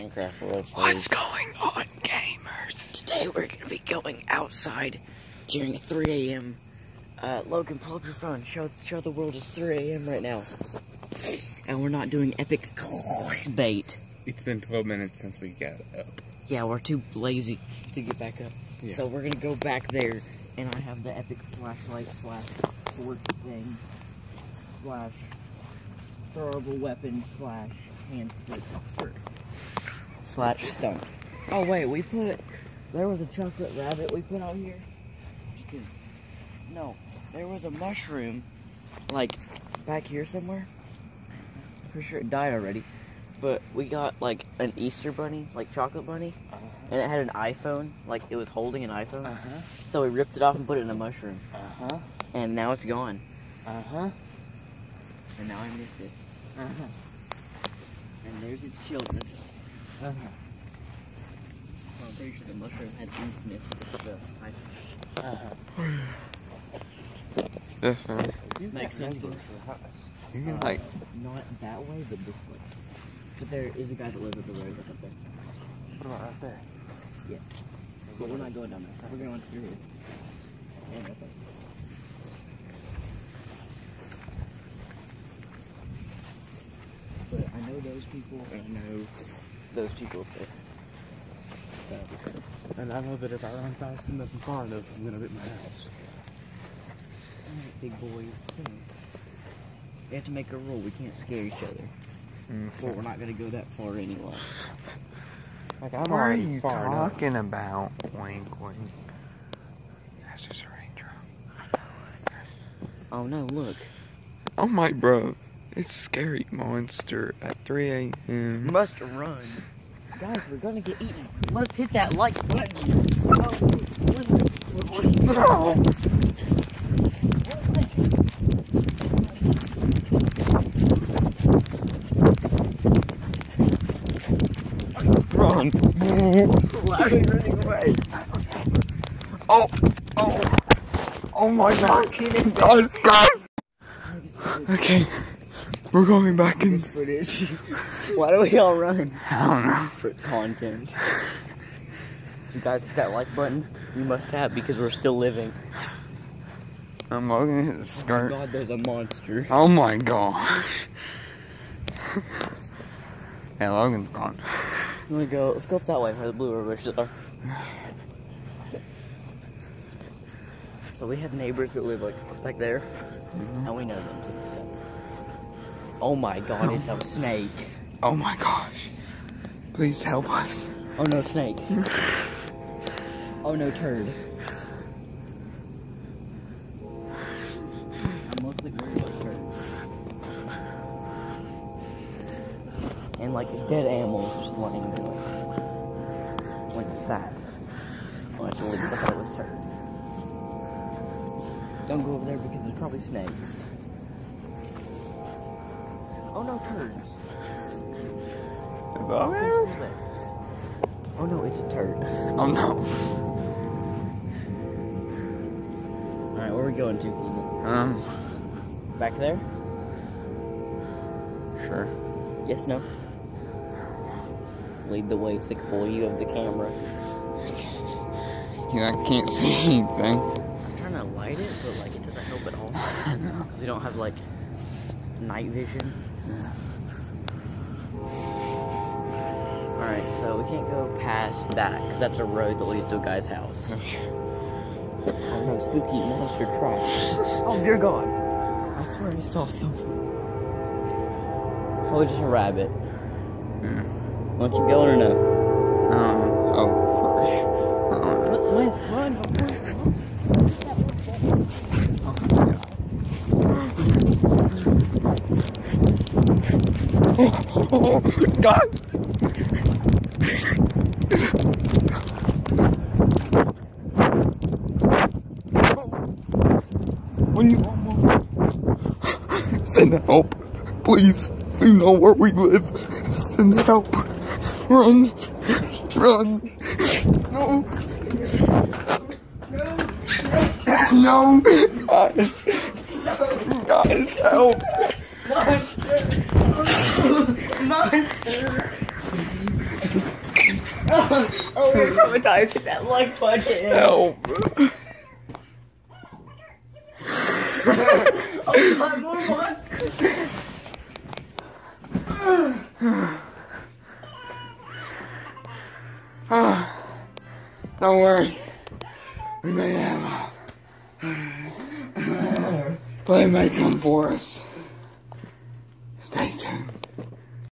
Minecraft World. What's going on, gamers? Today we're gonna be going outside during 3 a.m. Uh, Logan, pull up your phone. Show show the world it's 3 a.m. right now, and we're not doing epic bait. It's been 12 minutes since we got up. Yeah, we're too lazy to get back up. Yeah. So we're gonna go back there, and I have the epic flashlight slash sword thing slash throwable weapon slash hand flipper Oh wait, we put there was a chocolate rabbit we put out here. No, there was a mushroom like back here somewhere. Pretty sure it died already. But we got like an Easter bunny, like chocolate bunny, and it had an iPhone, like it was holding an iPhone. Uh huh. So we ripped it off and put it in a mushroom, Uh huh. and now it's gone. Uh huh. And now I miss it. Uh huh. And there's its children. Well, I'm pretty sure the mushroom had missed the iPhone. Uh huh. One. Makes sense. You can Like, Not that way, but this way. But there is a guy that lives at the road up there. What about right there? But we're not going down there. We're going through here. And up there. But I know those people, and I know those people up there. So, And I know that if I run fast enough and far enough, I'm gonna hit my house. alright, big boys. So, we have to make a rule. We can't scare each other. mm, But we're not going to go that far anyway. Like I'm what are you far enough. talking about? Wink, wink. That's just a raindrop. Oh no, look. Oh my, bro. It's scary monster at 3 a.m. Must run. Guys, we're gonna get eaten. Let's hit that like button. Oh, Run. Why are we running away? Oh, oh, oh my god. Guys, guys. Okay, we're going back in. Footage. Why do we all run? I don't know. For content. You guys hit that like button? You must have because we're still living. I'm looking at the Oh my skirt. god, there's a monster. Oh my gosh. Hey, Logan's gone. Let me go. Let's go up that way where the blue river bushes are. So we have neighbors that live like back there, mm-hmm. and we know them. Oh my god, it's a snake. Oh my gosh. Please help us. Oh no, snake. oh no, turd. I'm mostly worried about turd. And like dead animals just laying there like, like that. Oh, actually, I thought it was turd. Don't go over there because there's probably snakes. Oh no, turds. Logan? Oh no, it's a turd. Oh no. Alright, where are we going to? Um, Back there? sure. Yes, no? Lead the way, thick boy, you have the camera. You I can't see anything. I'm trying to light it, but like it doesn't help at all. I know. We don't have like night vision. Alright, so we can't go past that, because that's a road that leads to a guy's house. Oh no, spooky monster trash. oh dear god. I swear I saw something. Probably just a rabbit. Yeah. Want you going or no? Um, oh, for, I don't know. Run, run, run. Oh, God! When you send help, please. You know where we live. Send help. Run, run. No. No, guys, guys, help. Oh, we're traumatized. Hit that like button. Help. Oh, God, more monsters. Don't worry. We may have. They may come for us. Thank you.